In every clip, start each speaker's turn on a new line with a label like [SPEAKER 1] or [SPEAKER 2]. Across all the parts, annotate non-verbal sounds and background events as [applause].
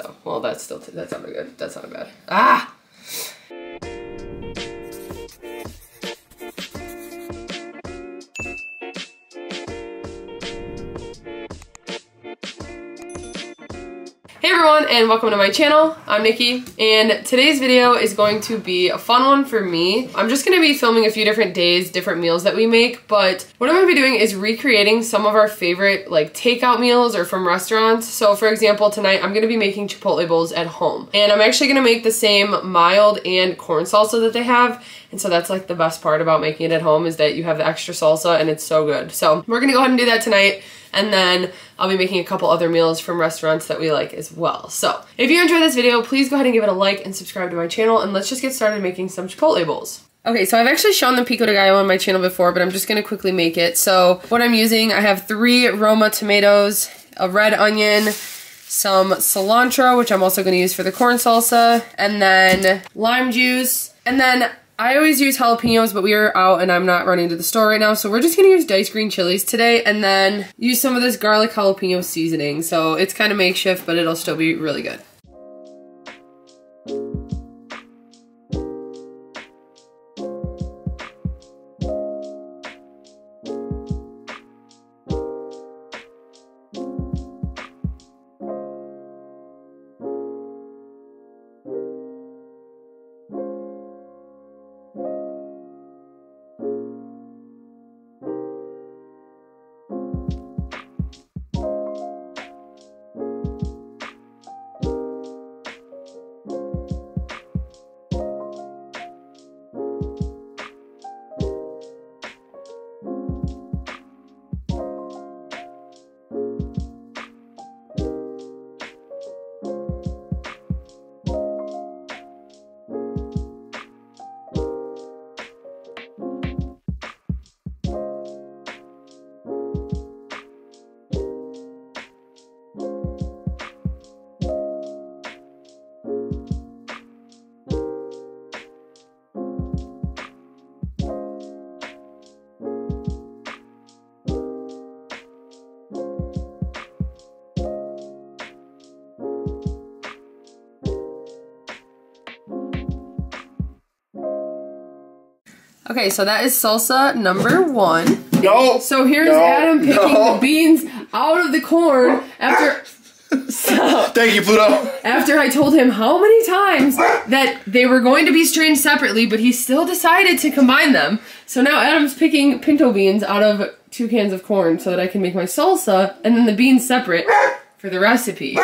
[SPEAKER 1] So, well, that's still, that sounded good. That sounded bad. Ah! Everyone and welcome to my channel. I'm Nikki and today's video is going to be a fun one for me. I'm just going to be filming a few different days, different meals that we make, but what I'm going to be doing is recreating some of our favorite like takeout meals or from restaurants. So for example, tonight I'm going to be making Chipotle bowls at home and I'm actually going to make the same mild and corn salsa that they have and so that's like the best part about making it at home is that you have the extra salsa and it's so good. So we're going to go ahead and do that tonight and then I'll be making a couple other meals from restaurants that we like as well. So if you enjoyed this video, please go ahead and give it a like and subscribe to my channel and let's just get started making some Chipotle bowls. Okay, so I've actually shown the pico de gallo on my channel before, but I'm just gonna quickly make it. So what I'm using, I have three Roma tomatoes, a red onion, some cilantro, which I'm also gonna use for the corn salsa, and then lime juice, and then I always use jalapenos, but we are out and I'm not running to the store right now. So we're just gonna use diced green chilies today and then use some of this garlic jalapeno seasoning. So it's kind of makeshift, but it'll still be really good. Okay, so that is salsa number one.
[SPEAKER 2] No.
[SPEAKER 1] So here's
[SPEAKER 2] no,
[SPEAKER 1] Adam picking
[SPEAKER 2] no.
[SPEAKER 1] the beans out of the corn after. Stop. [laughs]
[SPEAKER 2] Thank you, Pluto.
[SPEAKER 1] After I told him how many times that they were going to be strained separately, but he still decided to combine them. So now Adam's picking pinto beans out of two cans of corn so that I can make my salsa and then the beans separate for the recipe.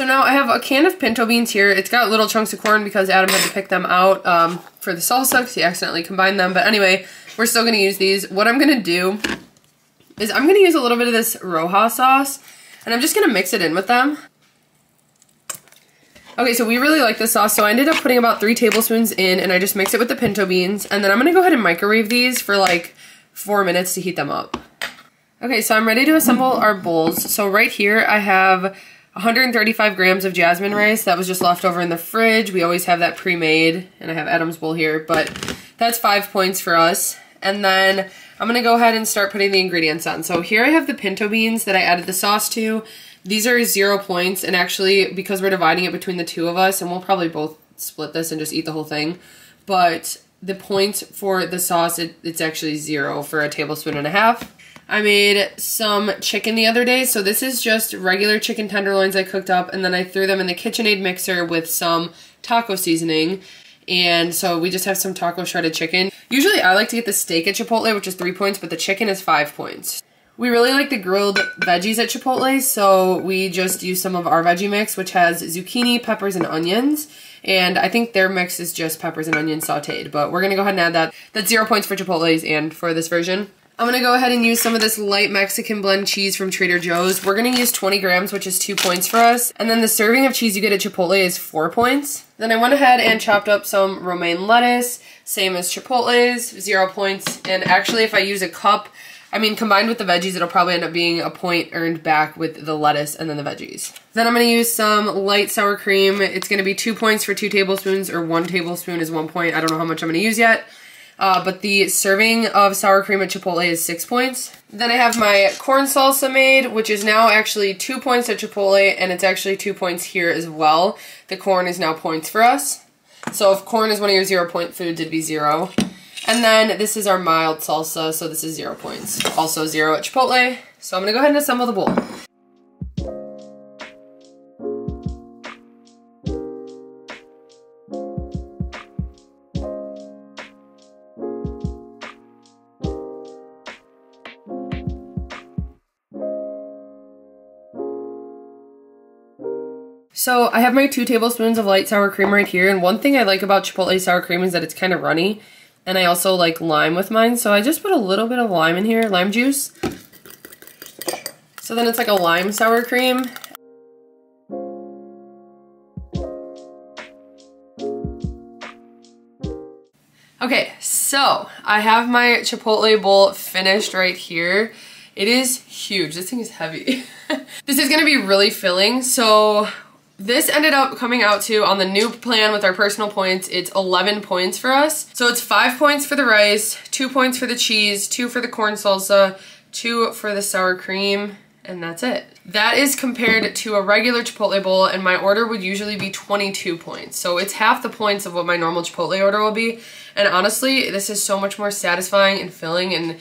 [SPEAKER 1] So now I have a can of pinto beans here. It's got little chunks of corn because Adam had to pick them out um, for the salsa because he accidentally combined them. But anyway, we're still going to use these. What I'm going to do is I'm going to use a little bit of this Roja sauce and I'm just going to mix it in with them. Okay, so we really like this sauce, so I ended up putting about three tablespoons in and I just mix it with the pinto beans. And then I'm gonna go ahead and microwave these for like four minutes to heat them up. Okay, so I'm ready to assemble our bowls. So right here I have 135 grams of jasmine rice that was just left over in the fridge. We always have that pre-made, and I have Adam's bowl here, but that's five points for us. And then I'm gonna go ahead and start putting the ingredients on. So here I have the pinto beans that I added the sauce to. These are zero points, and actually, because we're dividing it between the two of us, and we'll probably both split this and just eat the whole thing, but the points for the sauce, it, it's actually zero for a tablespoon and a half. I made some chicken the other day. So this is just regular chicken tenderloins I cooked up and then I threw them in the KitchenAid mixer with some taco seasoning. And so we just have some taco shredded chicken. Usually I like to get the steak at Chipotle, which is three points, but the chicken is five points. We really like the grilled veggies at Chipotle, so we just use some of our veggie mix, which has zucchini, peppers, and onions. And I think their mix is just peppers and onions sauteed, but we're gonna go ahead and add that. That's zero points for Chipotle's and for this version. I'm gonna go ahead and use some of this light Mexican blend cheese from Trader Joe's. We're gonna use 20 grams, which is two points for us. And then the serving of cheese you get at Chipotle is four points. Then I went ahead and chopped up some romaine lettuce, same as Chipotle's, zero points. And actually if I use a cup, I mean, combined with the veggies, it'll probably end up being a point earned back with the lettuce and then the veggies. Then I'm gonna use some light sour cream. It's gonna be two points for two tablespoons or one tablespoon is one point. I don't know how much I'm gonna use yet. Uh, but the serving of sour cream at Chipotle is six points. Then I have my corn salsa made, which is now actually two points at Chipotle, and it's actually two points here as well. The corn is now points for us. So if corn is one of your zero point foods, it'd be zero. And then this is our mild salsa, so this is zero points. Also zero at Chipotle. So I'm gonna go ahead and assemble the bowl. So I have my two tablespoons of light sour cream right here. And one thing I like about Chipotle sour cream is that it's kind of runny. And I also like lime with mine. So I just put a little bit of lime in here, lime juice. So then it's like a lime sour cream. Okay, so I have my Chipotle bowl finished right here. It is huge. This thing is heavy. [laughs] this is to be really filling. So this ended up coming out to, on the new plan with our personal points, it's 11 points for us. So it's 5 points for the rice, 2 points for the cheese, 2 for the corn salsa, 2 for the sour cream, and that's it. That is compared to a regular Chipotle bowl, and my order would usually be 22 points. So it's half the points of what my normal Chipotle order will be. And honestly, this is so much more satisfying and filling and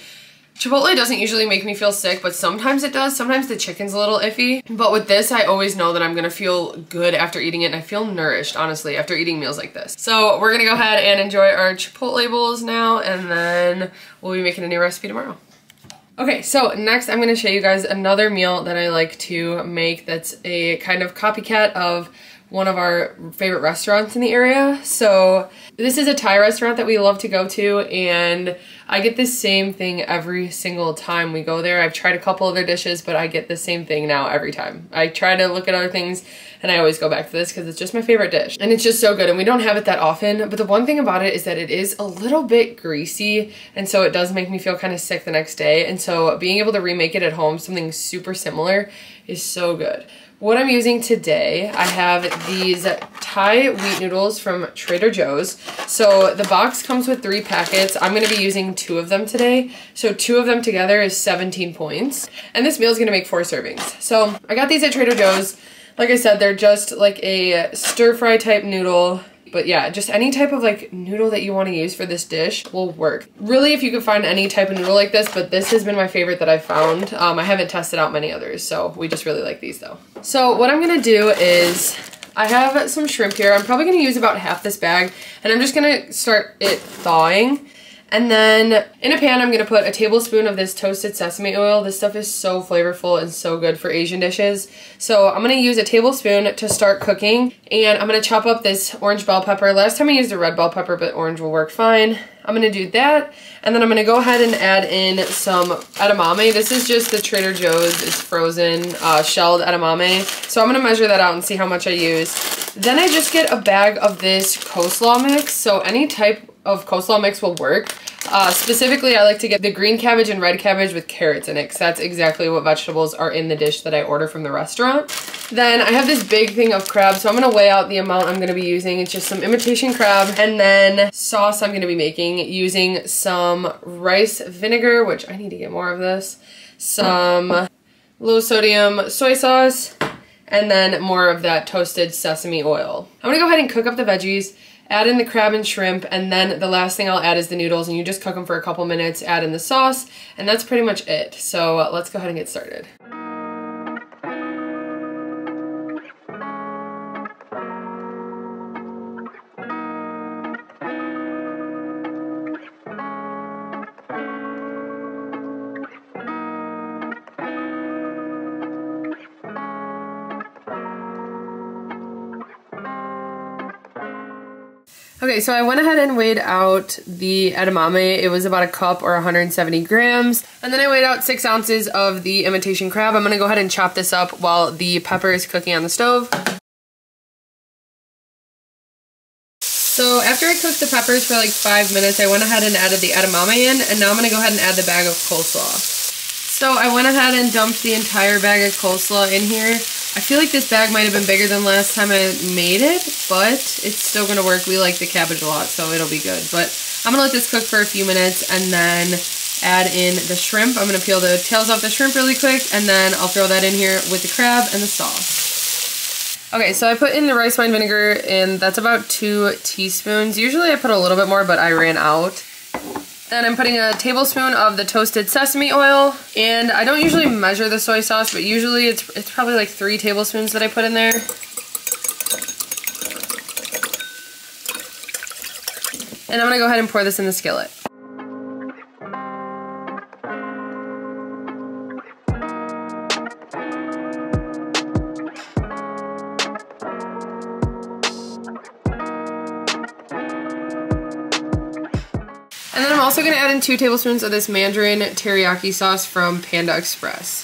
[SPEAKER 1] Chipotle doesn't usually make me feel sick, but sometimes it does. Sometimes the chicken's a little iffy. But with this, I always know that I'm gonna feel good after eating it, and I feel nourished, honestly, after eating meals like this. So we're gonna go ahead and enjoy our Chipotle bowls now, and then we'll be making a new recipe tomorrow. Okay, so next I'm gonna show you guys another meal that I like to make that's a kind of copycat of one of our favorite restaurants in the area. So this is a Thai restaurant that we love to go to and I get the same thing every single time we go there. I've tried a couple other dishes, but I get the same thing now every time. I try to look at other things and I always go back to this because it's just my favorite dish. And it's just so good and we don't have it that often, but the one thing about it is that it is a little bit greasy and so it does make me feel kind of sick the next day. And so being able to remake it at home, something super similar, is so good. What I'm using today, I have these Thai wheat noodles from Trader Joe's. So the box comes with three packets. I'm gonna be using two of them today. So two of them together is 17 points. And this meal is gonna make four servings. So I got these at Trader Joe's. Like I said, they're just like a stir fry type noodle but yeah, just any type of like noodle that you want to use for this dish will work. Really, if you could find any type of noodle like this, but this has been my favorite that I've found. Um, I haven't tested out many others, so we just really like these though. So what I'm gonna do is I have some shrimp here. I'm probably gonna use about half this bag and I'm just gonna start it thawing. And then in a pan, I'm gonna put a tablespoon of this toasted sesame oil. This stuff is so flavorful and so good for Asian dishes. So I'm gonna use a tablespoon to start cooking and I'm gonna chop up this orange bell pepper. Last time I used a red bell pepper, but orange will work fine. I'm gonna do that and then I'm gonna go ahead and add in some edamame. This is just the Trader Joe's, it's frozen, uh, shelled edamame. So I'm gonna measure that out and see how much I use. Then I just get a bag of this coleslaw mix. So any type of coleslaw mix will work. Uh, specifically, I like to get the green cabbage and red cabbage with carrots in it because that's exactly what vegetables are in the dish that I order from the restaurant. Then I have this big thing of crab, so I'm going to weigh out the amount I'm going to be using. It's just some imitation crab and then sauce I'm going to be making using some rice vinegar, which I need to get more of this, some low sodium soy sauce, and then more of that toasted sesame oil. I'm going to go ahead and cook up the veggies add in the crab and shrimp, and then the last thing I'll add is the noodles, and you just cook them for a couple minutes, add in the sauce, and that's pretty much it. So uh, let's go ahead and get started. So I went ahead and weighed out the edamame. It was about a cup or 170 grams. And then I weighed out six ounces of the imitation crab. I'm gonna go ahead and chop this up while the pepper is cooking on the stove. So after I cooked the peppers for like five minutes, I went ahead and added the edamame in, and now I'm gonna go ahead and add the bag of coleslaw. So I went ahead and dumped the entire bag of coleslaw in here. I feel like this bag might have been bigger than last time I made it, but it's still going to work. We like the cabbage a lot, so it'll be good. But I'm going to let this cook for a few minutes and then add in the shrimp. I'm going to peel the tails off the shrimp really quick, and then I'll throw that in here with the crab and the sauce. Okay, so I put in the rice wine vinegar, and that's about two teaspoons. Usually I put a little bit more, but I ran out. Then I'm putting a tablespoon of the toasted sesame oil. And I don't usually measure the soy sauce, but usually it's, it's probably like three tablespoons that I put in there. And I'm gonna go ahead and pour this in the skillet. Also going to add in two tablespoons of this mandarin teriyaki sauce from Panda Express.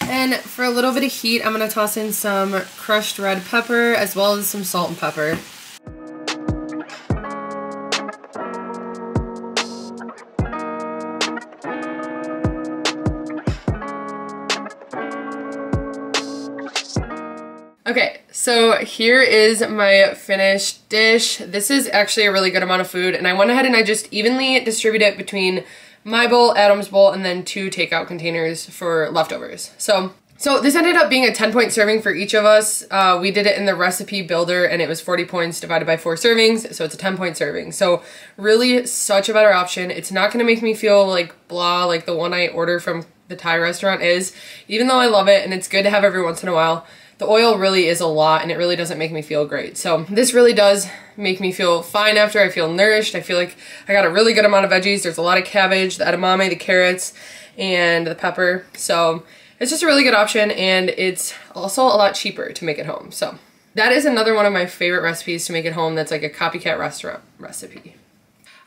[SPEAKER 1] And for a little bit of heat, I'm going to toss in some crushed red pepper as well as some salt and pepper. Okay, so here is my finished dish. This is actually a really good amount of food, and I went ahead and I just evenly distribute it between my bowl, Adam's bowl, and then two takeout containers for leftovers. So, so this ended up being a 10 point serving for each of us. Uh, we did it in the recipe builder and it was 40 points divided by four servings, so it's a 10 point serving. So really such a better option. It's not gonna make me feel like blah like the one I order from the Thai restaurant is, even though I love it and it's good to have every once in a while the oil really is a lot and it really doesn't make me feel great. So this really does make me feel fine after. I feel nourished. I feel like I got a really good amount of veggies. There's a lot of cabbage, the edamame, the carrots, and the pepper. So it's just a really good option and it's also a lot cheaper to make at home. So that is another one of my favorite recipes to make at home that's like a copycat restaurant recipe.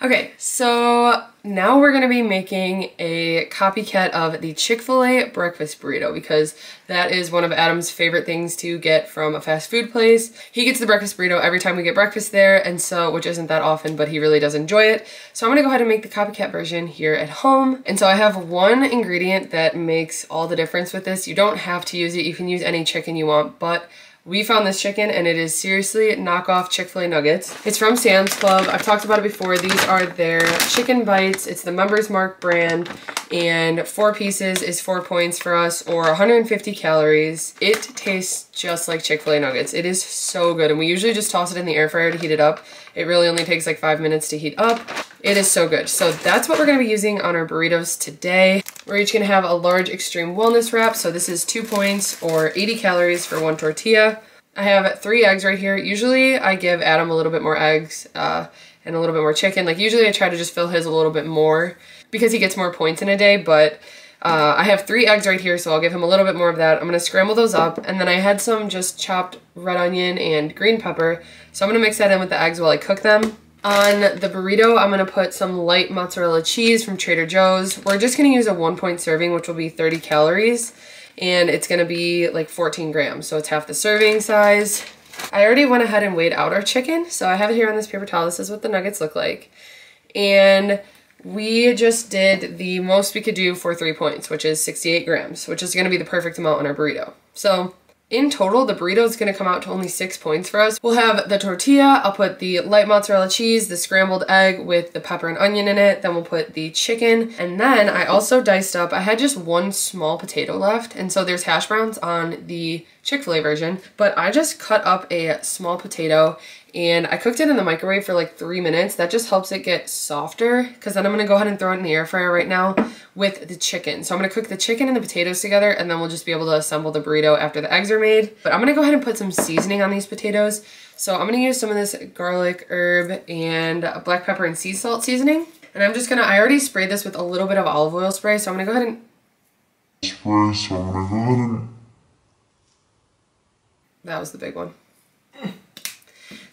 [SPEAKER 1] Okay, so now we're gonna be making a copycat of the Chick-fil-A breakfast burrito because that is one of Adam's favorite things to get from a fast food place. He gets the breakfast burrito every time we get breakfast there, and so, which isn't that often, but he really does enjoy it. So I'm gonna go ahead and make the copycat version here at home. And so I have one ingredient that makes all the difference with this. You don't have to use it, you can use any chicken you want, but we found this chicken and it is seriously knockoff Chick-fil-A nuggets. It's from Sam's Club. I've talked about it before. These are their chicken bites. It's the Members Mark brand and four pieces is four points for us or 150 calories. It tastes just like Chick-fil-A nuggets. It is so good and we usually just toss it in the air fryer to heat it up. It really only takes like five minutes to heat up. It is so good. So that's what we're gonna be using on our burritos today. We're each gonna have a large extreme wellness wrap. So this is two points or 80 calories for one tortilla. I have three eggs right here. Usually I give Adam a little bit more eggs uh, and a little bit more chicken. Like usually I try to just fill his a little bit more because he gets more points in a day, but uh, I have three eggs right here, so I'll give him a little bit more of that. I'm gonna scramble those up, and then I had some just chopped red onion and green pepper, so I'm gonna mix that in with the eggs while I cook them. On the burrito, I'm gonna put some light mozzarella cheese from Trader Joe's. We're just gonna use a one point serving, which will be 30 calories, and it's gonna be like 14 grams, so it's half the serving size. I already went ahead and weighed out our chicken, so I have it here on this paper towel. This is what the nuggets look like. And we just did the most we could do for three points, which is 68 grams, which is gonna be the perfect amount on our burrito. So in total, the burrito is gonna come out to only six points for us. We'll have the tortilla, I'll put the light mozzarella cheese, the scrambled egg with the pepper and onion in it, then we'll put the chicken, and then I also diced up, I had just one small potato left, and so there's hash browns on the Chick-fil-A version, but I just cut up a small potato and I cooked it in the microwave for like three minutes. That just helps it get softer because then I'm gonna go ahead and throw it in the air fryer right now with the chicken. So I'm gonna cook the chicken and the potatoes together and then we'll just be able to assemble the burrito after the eggs are made. But I'm gonna go ahead and put some seasoning on these potatoes. So I'm gonna use some of this garlic, herb, and black pepper and sea salt seasoning. And I'm just gonna, I already sprayed this with a little bit of olive oil spray, so I'm gonna go ahead and spray, so I'm gonna go ahead and that was the big one.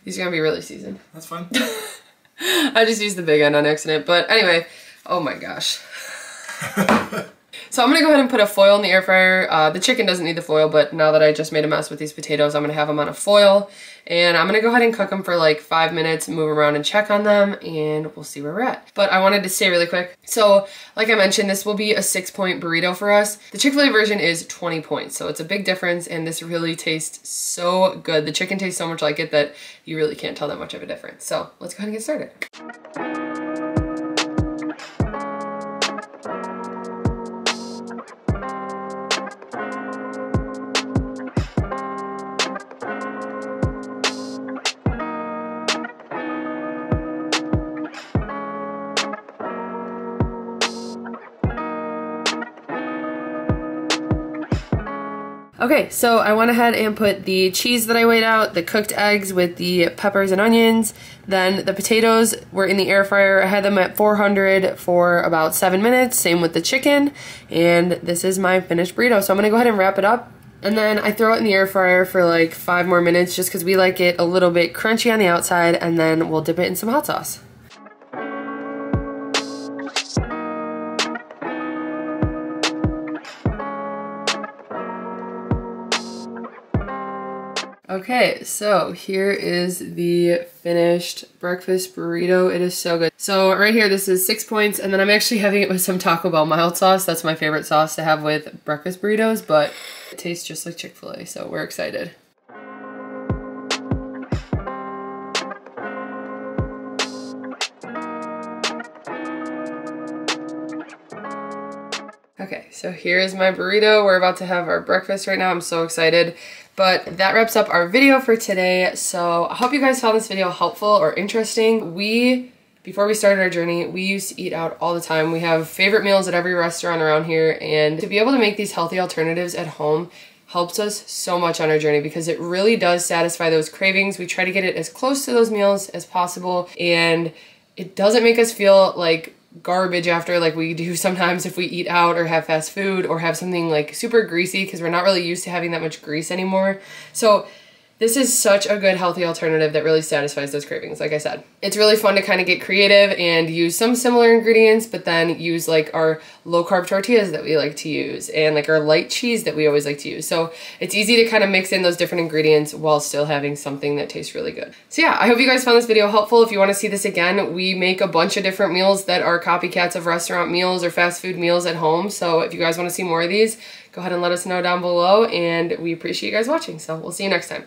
[SPEAKER 1] These are gonna be really seasoned.
[SPEAKER 2] That's fine. [laughs]
[SPEAKER 1] I just used the big end on accident. But anyway, oh my gosh. [laughs] so I'm gonna go ahead and put a foil in the air fryer. Uh, the chicken doesn't need the foil, but now that I just made a mess with these potatoes, I'm gonna have them on a foil. And I'm gonna go ahead and cook them for like five minutes, move around and check on them, and we'll see where we're at. But I wanted to say really quick. So like I mentioned, this will be a six point burrito for us. The Chick-fil-A version is 20 points, so it's a big difference, and this really tastes so good. The chicken tastes so much like it that you really can't tell that much of a difference. So let's go ahead and get started. Okay, so I went ahead and put the cheese that I weighed out, the cooked eggs with the peppers and onions, then the potatoes were in the air fryer. I had them at 400 for about seven minutes, same with the chicken, and this is my finished burrito. So I'm gonna go ahead and wrap it up, and then I throw it in the air fryer for like five more minutes just because we like it a little bit crunchy on the outside, and then we'll dip it in some hot sauce. Okay, so here is the finished breakfast burrito. It is so good. So right here, this is six points, and then I'm actually having it with some Taco Bell mild sauce. That's my favorite sauce to have with breakfast burritos, but it tastes just like Chick-fil-A, so we're excited. Okay, so here is my burrito. We're about to have our breakfast right now. I'm so excited. But that wraps up our video for today. So I hope you guys found this video helpful or interesting. We, before we started our journey, we used to eat out all the time. We have favorite meals at every restaurant around here. And to be able to make these healthy alternatives at home helps us so much on our journey because it really does satisfy those cravings. We try to get it as close to those meals as possible. And it doesn't make us feel like garbage after like we do sometimes if we eat out or have fast food or have something like super greasy because we're not really used to having that much grease anymore. So this is such a good healthy alternative that really satisfies those cravings, like I said. It's really fun to kind of get creative and use some similar ingredients, but then use like our low carb tortillas that we like to use and like our light cheese that we always like to use. So it's easy to kind of mix in those different ingredients while still having something that tastes really good. So yeah, I hope you guys found this video helpful. If you want to see this again, we make a bunch of different meals that are copycats of restaurant meals or fast food meals at home. So if you guys want to see more of these, go ahead and let us know down below and we appreciate you guys watching. So we'll see you next time.